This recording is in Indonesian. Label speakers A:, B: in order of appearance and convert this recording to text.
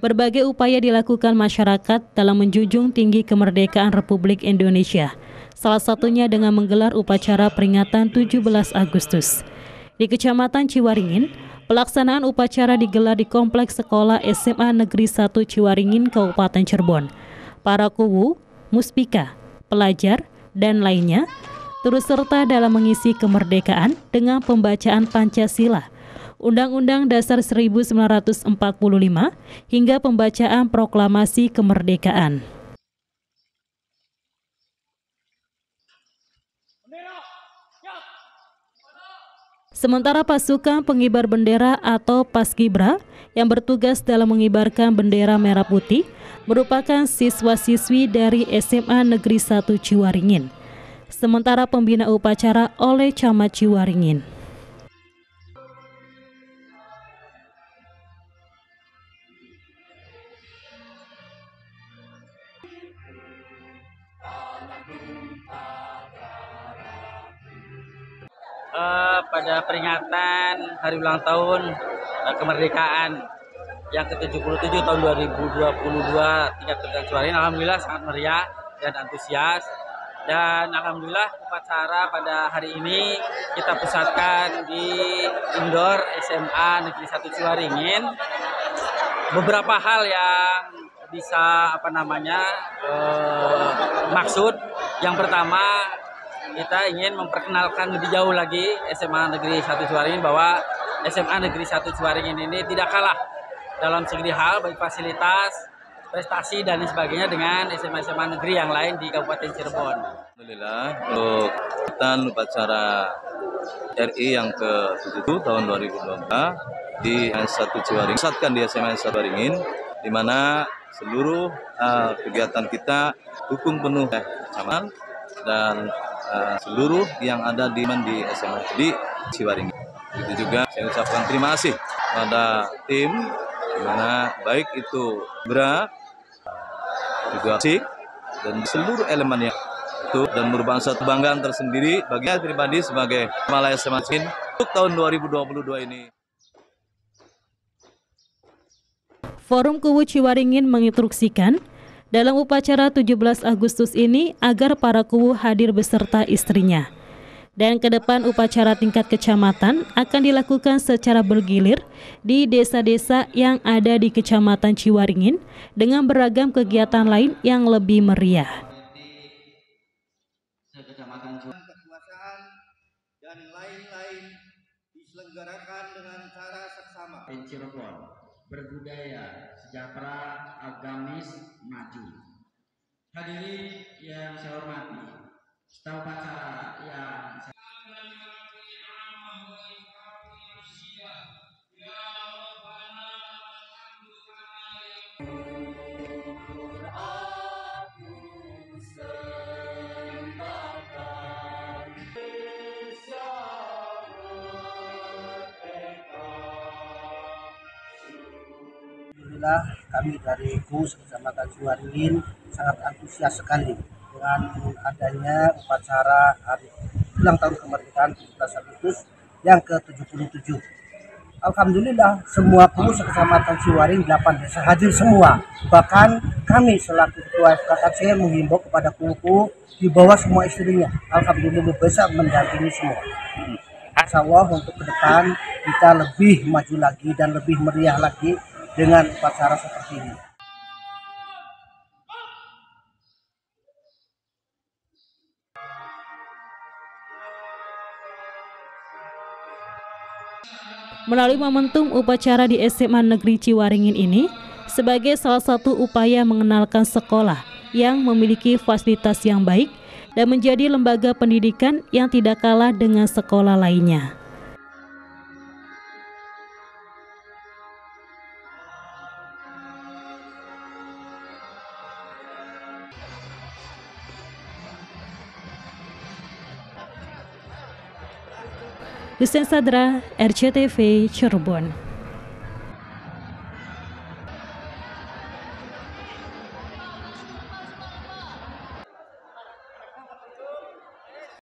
A: Berbagai upaya dilakukan masyarakat dalam menjunjung tinggi kemerdekaan Republik Indonesia. Salah satunya dengan menggelar upacara peringatan 17 Agustus. Di Kecamatan Ciwaringin, pelaksanaan upacara digelar di Kompleks Sekolah SMA Negeri 1 Ciwaringin, Kabupaten Cirebon. Para kuwu, muspika, pelajar, dan lainnya turut serta dalam mengisi kemerdekaan dengan pembacaan Pancasila, Undang-Undang Dasar 1945 hingga pembacaan proklamasi kemerdekaan. Sementara pasukan pengibar bendera atau Paskibra yang bertugas dalam mengibarkan bendera merah putih merupakan siswa-siswi dari SMA Negeri 1 Ciwaringin sementara pembina upacara oleh Camat Ciwaringin.
B: Uh, pada peringatan hari ulang tahun uh, kemerdekaan yang ke-77 tahun 2022 tingkat Ciwaringin alhamdulillah sangat meriah dan antusias dan alhamdulillah upacara pada hari ini kita pusatkan di indoor SMA Negeri 1 Ciwaringin. Beberapa hal yang bisa apa namanya eh, maksud yang pertama kita ingin memperkenalkan lebih jauh lagi SMA Negeri 1 Ciwaringin bahwa SMA Negeri 1 Ciwaringin ini tidak kalah dalam segi hal baik fasilitas prestasi dan sebagainya dengan SMA-SMA negeri yang lain di Kabupaten Cirebon.
C: Alhamdulillah untuk kita upacara RI yang ke-7 tahun 2022 di S1 Ciwaring. Pusatkan di SMA 1 Ciwaringin di mana seluruh uh, kegiatan kita dukung penuh eh, dan uh, seluruh yang ada di di SMA di Ciwaringin. Itu juga saya ucapkan terima kasih pada tim di mana baik itu Bra juga asik dan seluruh elemen yang itu dan merupakan satu kebanggaan tersendiri bagi saya pribadi sebagai Malaya Semakin untuk tahun 2022 ini.
A: Forum Kuwu Ciwaringin menginstruksikan dalam upacara 17 Agustus ini agar para kuwu hadir beserta istrinya dan ke depan upacara tingkat kecamatan akan dilakukan secara bergilir di desa-desa yang ada di Kecamatan Ciwaringin dengan beragam kegiatan lain yang lebih meriah. dan lain-lain diselenggarakan dengan cara seksama. Berbudaya, sejahtera, agamis, maju. Hadirin yang saya hormati, setelah upacara
D: Alhamdulillah kami dari KUS Kecamatan Ciwaringin sangat antusias sekali dengan adanya upacara hari ulang tahun kemerdekaan 17 Agustus yang ke-77. Alhamdulillah semua pengurus kecamatan Ciwaring 8 desa hadir semua. Bahkan kami selaku ketua FKKC menghimbau kepada kuku di bawah semua istrinya. Alhamdulillah besar mendampingi semua. Insya Allah untuk ke depan kita lebih maju lagi dan lebih meriah lagi dengan upacara seperti ini.
A: Melalui momentum upacara di SMA Negeri Ciwaringin ini, sebagai salah satu upaya mengenalkan sekolah yang memiliki fasilitas yang baik dan menjadi lembaga pendidikan yang tidak kalah dengan sekolah lainnya. Hussein Sadra, RCTV, Cirebon.